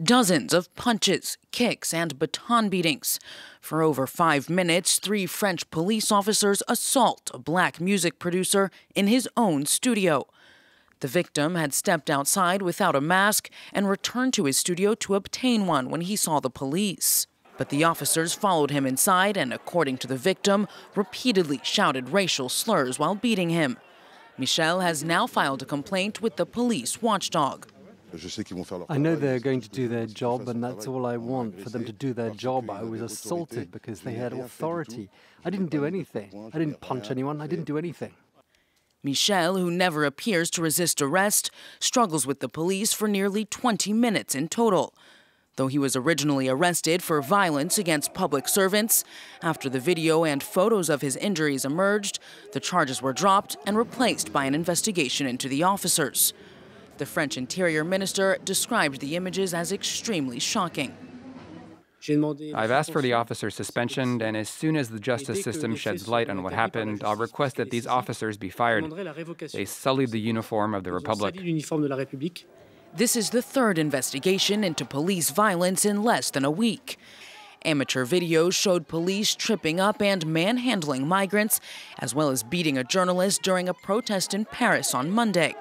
Dozens of punches, kicks, and baton beatings. For over five minutes, three French police officers assault a black music producer in his own studio. The victim had stepped outside without a mask and returned to his studio to obtain one when he saw the police. But the officers followed him inside and, according to the victim, repeatedly shouted racial slurs while beating him. Michel has now filed a complaint with the police watchdog. I know they're going to do their job, and that's all I want for them to do their job. I was assaulted because they had authority. I didn't do anything. I didn't punch anyone. I didn't do anything. Michel, who never appears to resist arrest, struggles with the police for nearly 20 minutes in total. Though he was originally arrested for violence against public servants, after the video and photos of his injuries emerged, the charges were dropped and replaced by an investigation into the officers. The French Interior Minister described the images as extremely shocking. I've asked for the officer's suspension, and as soon as the justice system sheds light on what happened, I'll request that these officers be fired. They sullied the uniform of the Republic. This is the third investigation into police violence in less than a week. Amateur videos showed police tripping up and manhandling migrants, as well as beating a journalist during a protest in Paris on Monday.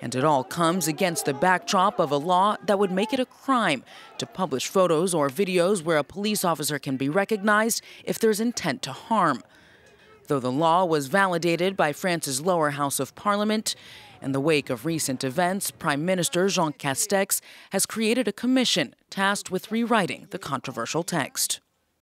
And it all comes against the backdrop of a law that would make it a crime to publish photos or videos where a police officer can be recognized if there's intent to harm. Though the law was validated by France's lower house of parliament, in the wake of recent events, Prime Minister Jean Castex has created a commission tasked with rewriting the controversial text.